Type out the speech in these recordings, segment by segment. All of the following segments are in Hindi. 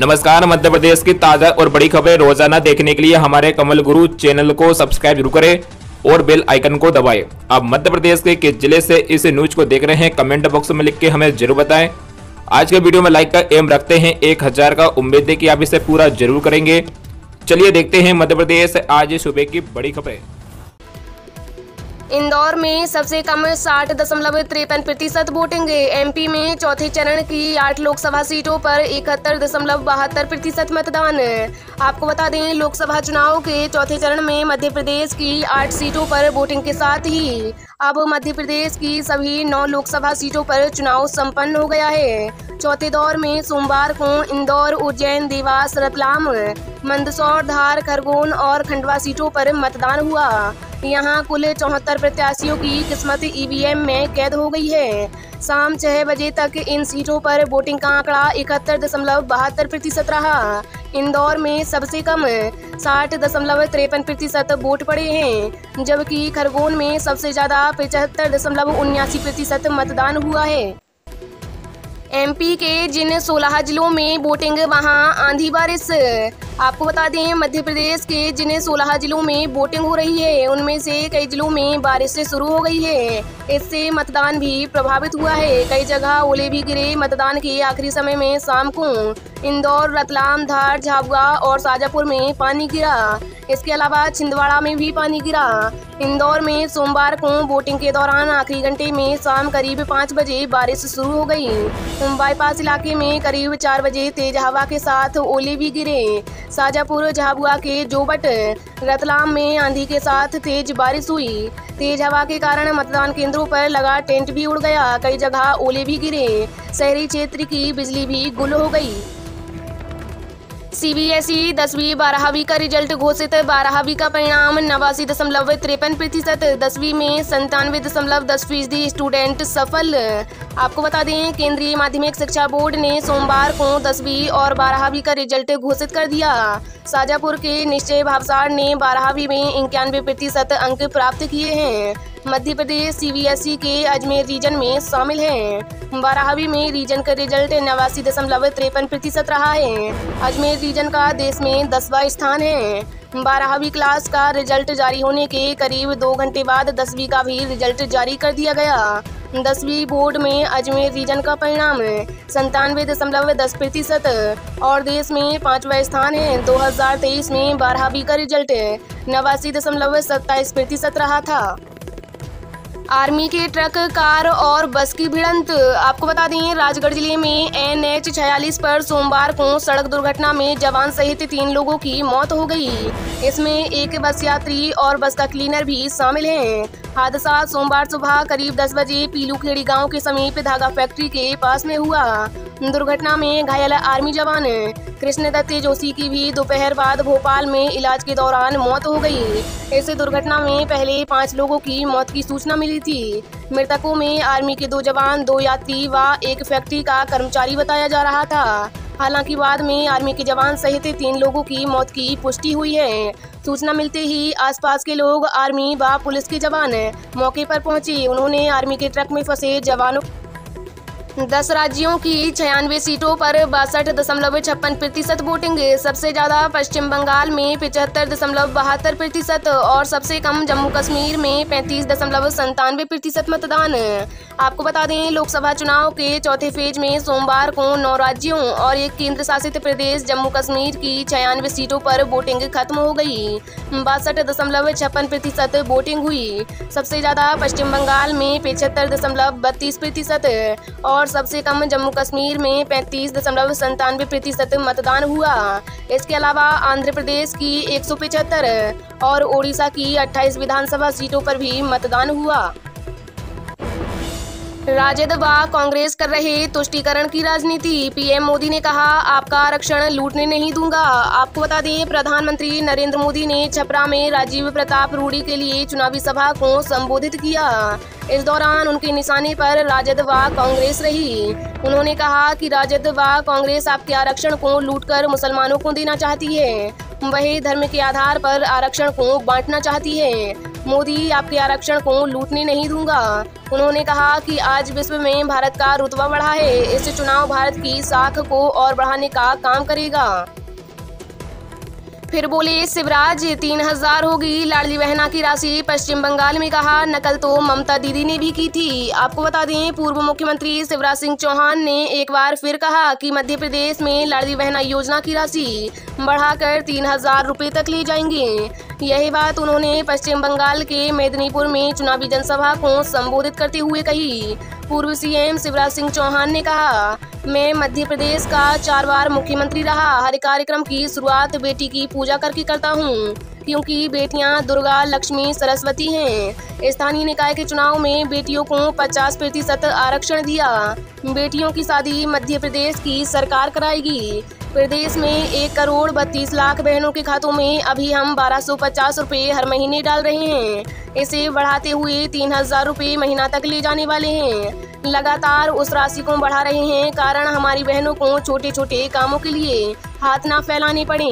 नमस्कार, मध्य प्रदेश की ताज़ा और बड़ी खबरें रोज़ाना देखने के लिए हमारे कमल गुरु चैनल को सब्सक्राइब ज़रूर करें और बेल आइकन को दबाएँ। आप मध्य प्रदेश के किस ज़िले से इस न्यूज़ को देख रहे हैं, कमेंट बॉक्स में लिख के हमें ज़रूर बताएँ। आज के वीडियो में लाइक का एम रखते हैं, एक हज़ार का उम्मीद है कि आप इसे पूरा ज़रूर करेंगे। चलिए देखते हैं मध्य प्रदेश आज सुबह की बड़ी खबरें। इंदौर में सबसे कम साठ दशमलव तिरपन प्रतिशत वोटिंग। एमपी में चौथे चरण की आठ लोकसभा सीटों पर इकहत्तर दशमलव बहत्तर प्रतिशत मतदान। आपको बता दें, लोकसभा चुनाव के चौथे चरण में मध्य प्रदेश की आठ सीटों पर वोटिंग के साथ ही अब मध्य प्रदेश की सभी नौ लोकसभा सीटों पर चुनाव संपन्न हो गया है। चौथे दौर में सोमवार को इंदौर, उज्जैन, देवास, रतलाम, मंदसौर, धार, खरगोन और खंडवा सीटों पर मतदान हुआ। यहाँ कुल चौहत्तर प्रत्याशियों की किस्मत ईवीएम में कैद हो गई है। शाम छह बजे तक इन सीटों पर वोटिंग का आंकड़ा इकहत्तर दशमलव बहत्तर प्रतिशत रहा। इंदौर में सबसे कम साठ दशमलव तिरपन प्रतिशत वोट पड़े हैं, जबकि खरगोन में सबसे ज़्यादा पचहत्तर दशमलव उन्यासी प्रतिशत मतदान हुआ है। एमपी के जिन 16 जिलों में वोटिंग, वहाँ आंधी बारिश। आपको बता दें, मध्य प्रदेश के जिन 16 जिलों में वोटिंग हो रही है, उनमें से कई जिलों में बारिश से शुरू हो गई है। इससे मतदान भी प्रभावित हुआ है। कई जगह ओले भी गिरे मतदान के आखिरी समय में शाम को। इंदौर, रतलाम, धार, झाबुआ और शाजापुर में पानी गिरा। इसके अलावा छिंदवाड़ा में भी पानी गिरा। इंदौर में सोमवार को वोटिंग के दौरान आखिरी घंटे में शाम करीब पाँच बजे बारिश शुरू हो गई। बाईपास इलाके में करीब चार बजे तेज हवा के साथ ओले भी गिरे। शाजापुर झाबुआ के जोबट रतलाम में आंधी के साथ तेज बारिश हुई। तेज हवा के कारण मतदान केंद्रों पर लगा टेंट भी उड़ गया। कई जगह ओले भी गिरे। शहरी क्षेत्र की बिजली भी गुल हो गई। सीबीएसई दसवीं, बारहवीं का रिज़ल्ट घोषित। बारहवीं का परिणाम नवासी दशमलव तिरपन प्रतिशत, दसवीं में संतानवे दशमलव दस फ़ीसदी स्टूडेंट सफल। आपको बता दें, केंद्रीय माध्यमिक शिक्षा बोर्ड ने सोमवार को दसवीं और बारहवीं का रिज़ल्ट घोषित कर दिया। शाजापुर के निश्चय भावसार ने बारहवीं में इक्यानवे प्रतिशत अंक प्राप्त किए हैं। मध्य प्रदेश सीबीएसई के अजमेर रीजन में शामिल हैं। बारहवीं में रीजन का रिज़ल्ट नवासी दशमलव तिरपन प्रतिशत रहा है। अजमेर रीजन का देश में दसवा स्थान है। बारहवीं क्लास का रिज़ल्ट जारी होने के करीब दो घंटे बाद दसवीं का भी रिज़ल्ट जारी कर दिया गया। दसवीं बोर्ड में अजमेर रीजन का परिणाम संतानवे दशमलव दस प्रतिशत। और देश में पाँचवा स्थान है। 2023 में बारहवीं का रिज़ल्ट नवासी दशमलव सत्ताईस प्रतिशत रहा था। आर्मी के ट्रक, कार और बस की भिड़ंत। आपको बता दें, राजगढ़ ज़िले में एन एच छियालीस पर सोमवार को सड़क दुर्घटना में जवान सहित तीन लोगों की मौत हो गई। इसमें एक बस यात्री और बस का क्लीनर भी शामिल हैं। हादसा सोमवार सुबह करीब 10 बजे पीलूखेड़ी गाँव के समीप धागा फैक्ट्री के पास में हुआ। दुर्घटना में घायल आर्मी जवान कृष्ण दत्त जोशी की भी दोपहर बाद भोपाल में इलाज के दौरान मौत हो गई। इस दुर्घटना में पहले पाँच लोगों की मौत की सूचना मिली थी। मृतकों में आर्मी के दो जवान, दो यात्री व एक फैक्ट्री का कर्मचारी बताया जा रहा था। हालाँकि बाद में आर्मी के जवान सहित तीन लोगों की मौत की पुष्टि हुई है। सूचना मिलते ही आसपास के लोग, आर्मी व पुलिस के जवान मौके पर पहुँचे। उन्होंने आर्मी के ट्रक में फंसे जवानों दस राज्यों की छियानवे सीटों पर बासठ दशमलव छप्पन प्रतिशत वोटिंग। सबसे ज़्यादा पश्चिम बंगाल में पिचहत्तर दशमलव बहत्तर प्रतिशत और सबसे कम जम्मू कश्मीर में पैंतीस दशमलव संतानवे प्रतिशत मतदान। आपको बता दें, लोकसभा चुनाव के चौथे फ़ेज़ में सोमवार को नौ राज्यों और एक केंद्र शासित प्रदेश जम्मू कश्मीर की छियानवे सीटों पर वोटिंग खत्म हो गई। बासठ दशमलव छप्पन प्रतिशत वोटिंग हुई। सबसे ज़्यादा पश्चिम बंगाल में पिछहत्तर दशमलव बत्तीस प्रतिशत और सबसे कम जम्मू कश्मीर में पैंतीस दशमलव संतानवे प्रतिशत मतदान हुआ। इसके अलावा आंध्र प्रदेश की एक और ओडिशा की 28 विधानसभा सीटों पर भी मतदान हुआ। राजद व कांग्रेस कर रहे तुष्टिकरण की राजनीति। पीएम मोदी ने कहा, आपका आरक्षण लूटने नहीं दूँगा। आपको बता दें, प्रधानमंत्री नरेंद्र मोदी ने छपरा में राजीव प्रताप रूडी के लिए चुनावी सभा को संबोधित किया। इस दौरान उनके निशाने पर राजद व कांग्रेस रही। उन्होंने कहा कि राजद व कांग्रेस आपके आरक्षण को लूटकर मुसलमानों को देना चाहती है। वही धर्म के आधार पर आरक्षण को बांटना चाहती है। मोदी, आपके आरक्षण को लूटने नहीं दूँगा। उन्होंने कहा कि आज विश्व में भारत का रुतबा बढ़ा है। इस चुनाव भारत की साख को और बढ़ाने का काम करेगा। फिर बोले, शिवराज, तीन हज़ार होगी। लाडली बहना की राशि पश्चिम बंगाल में कहा, नकल तो ममता दीदी ने भी की थी। आपको बता दें, पूर्व मुख्यमंत्री शिवराज सिंह चौहान ने एक बार फिर कहा कि मध्य प्रदेश में लाडली बहना योजना की राशि बढ़ाकर तीन हज़ार रुपये तक ले जाएँगे। यही बात उन्होंने पश्चिम बंगाल के मेदिनीपुर में चुनावी जनसभा को संबोधित करते हुए कही। पूर्व सीएम शिवराज सिंह चौहान ने कहा, मैं मध्य प्रदेश का चार बार मुख्यमंत्री रहा, हर कार्यक्रम की शुरुआत बेटी की पूजा करके करता हूँ, क्योंकि बेटियाँ दुर्गा, लक्ष्मी, सरस्वती हैं। स्थानीय निकाय के चुनाव में बेटियों को 50 प्रतिशत आरक्षण दिया। बेटियों की शादी मध्य प्रदेश की सरकार कराएगी। प्रदेश में एक करोड़ बत्तीस लाख बहनों के खातों में अभी हम बारह सौ पचास रूपए हर महीने डाल रहे हैं। इसे बढ़ाते हुए तीन हज़ार रूपए महीना तक ले जाने वाले हैं। लगातार उस राशि को बढ़ा रहे हैं, कारण हमारी बहनों को छोटे छोटे कामों के लिए हाथ ना फैलाने पड़े।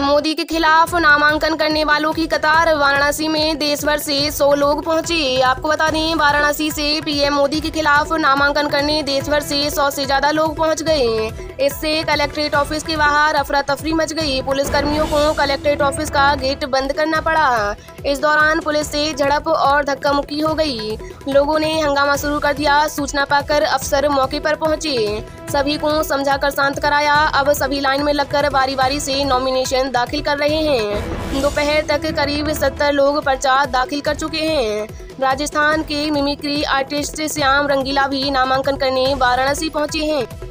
मोदी के खिलाफ नामांकन करने वालों की कतार। वाराणसी में देश भर से 100 लोग पहुँचे। आपको बता दें, वाराणसी से पीएम मोदी के खिलाफ नामांकन करने देश भर से 100 से ज़्यादा लोग पहुँच गए। इससे कलेक्ट्रेट ऑफ़िस के बाहर अफरा तफरी मच गई। पुलिस कर्मियों को कलेक्ट्रेट ऑफ़िस का गेट बंद करना पड़ा। इस दौरान पुलिस से झड़प और धक्का मुक्की हो गई। लोगों ने हंगामा शुरू कर दिया। सूचना पाकर अफसर मौके पर पहुँचे। सभी को समझाकर शांत कराया। अब सभी लाइन में लगकर बारी बारी से नॉमिनेशन दाखिल कर रहे हैं। दोपहर तक करीब सत्तर लोग पर्चा दाखिल कर चुके हैं। राजस्थान के मिमिक्री आर्टिस्ट श्याम रंगीला भी नामांकन करने वाराणसी पहुँचे हैं।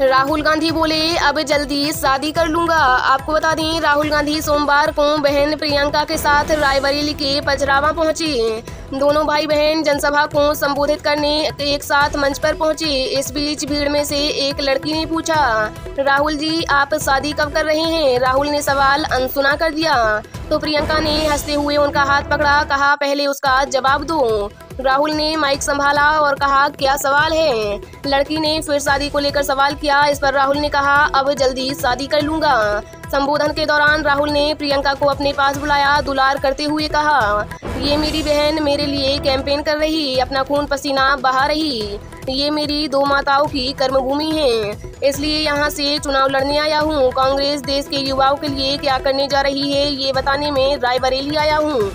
राहुल गांधी बोले, अब जल्दी शादी कर लूँगा। आपको बता दें, राहुल गांधी सोमवार को बहन प्रियंका के साथ रायबरेली के पचरावा पहुँचे। दोनों भाई बहन जनसभा को संबोधित करने एक साथ मंच पर पहुँचे। इस बीच भीड़ में से एक लड़की ने पूछा, राहुल जी, आप शादी कब कर रहे हैं? राहुल ने सवाल अनसुना कर दिया। तो प्रियंका ने हँसते हुए उनका हाथ पकड़ा, कहा, पहले उसका जवाब दो। राहुल ने माइक संभाला और कहा, क्या सवाल है? लड़की ने फिर शादी को लेकर सवाल किया। इस पर राहुल ने कहा, अब जल्दी शादी कर लूँगा। संबोधन के दौरान राहुल ने प्रियंका को अपने पास बुलाया, दुलार करते हुए कहा, ये मेरी बहन मेरे लिए कैंपेन कर रही, अपना खून पसीना बहा रही। ये मेरी दो माताओं की कर्मभूमि है। इसलिए यहाँ से चुनाव लड़ने आया हूँ। कांग्रेस देश के युवाओं के लिए क्या करने जा रही है, ये बताने में रायबरेली आया हूँ।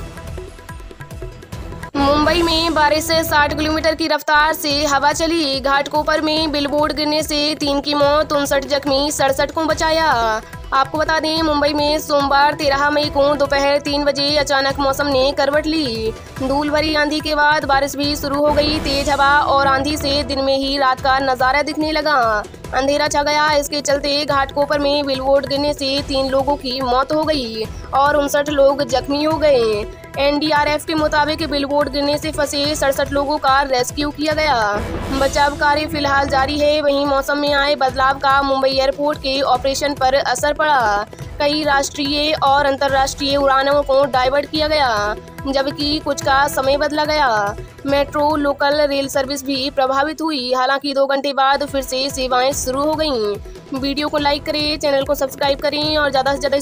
मुंबई में बारिश से 60 किलोमीटर की रफ्तार से हवा चली। घाटकोपर में बिलबोर्ड गिरने से तीन की मौत, उनसठ जख्मी, सड़सठ को बचाया। आपको बता दें, मुंबई में सोमवार तेरह मई को दोपहर तीन बजे अचानक मौसम ने करवट ली। धूल भरी आंधी के बाद बारिश भी शुरू हो गई। तेज हवा और आंधी से दिन में ही रात का नज़ारा दिखने लगा। अंधेरा छा गया। इसके चलते घाटकोपर में बिलबोर्ड गिरने से तीन लोगों की मौत हो गई और उनसठ लोग जख्मी हो गए। एनडीआरएफ के मुताबिक बिलबोर्ड गिरने से फंसे सड़सठ लोगों का रेस्क्यू किया गया। बचाव कार्य फ़िलहाल जारी है। वहीं मौसम में आए बदलाव का मुंबई एयरपोर्ट के ऑपरेशन पर असर पड़ा। कई राष्ट्रीय और अंतर्राष्ट्रीय उड़ानों को डाइवर्ट किया गया, जबकि कुछ का समय बदला गया। मेट्रो, लोकल रेल सर्विस भी प्रभावित हुई। हालाँकि दो घंटे बाद फिर से सेवाएँ शुरू हो गईं। वीडियो को लाइक करें, चैनल को सब्सक्राइब करें और ज़्यादा से ज़्यादा